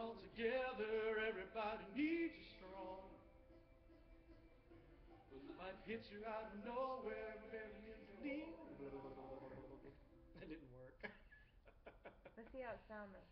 all together, everybody needs you strong. But life hits you out of nowhere, very. That didn't work. Let's see how it sounded.